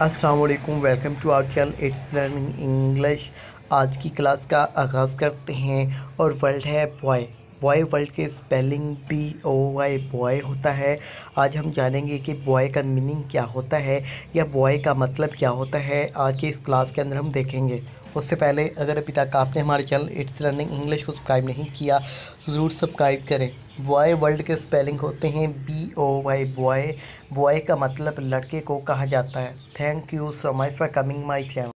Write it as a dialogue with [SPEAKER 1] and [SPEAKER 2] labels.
[SPEAKER 1] अस्सलाम वालेकुम welcome to our channel it's learning English आज की क्लास का आगाज़ करते हैं और वर्ल्ड है बॉय बॉय वर्ल्ड के spelling B O Y boy होता है। आज हम जानेंगे कि बॉय का मीनिंग क्या होता है या बॉय का मतलब क्या होता है। आज के इस क्लास के अंदर हम देखेंगे। उससे पहले, अगर अभी तक आपने हमारे चैनल इट्स लर्निंग इंग्लिश को सब्सक्राइब नहीं किया तो ज़रूर सब्सक्राइब करें। बॉय वर्ल्ड के स्पेलिंग होते हैं B O Y boy boy का मतलब लड़के को कहा जाता है। Thank you so much for coming my channel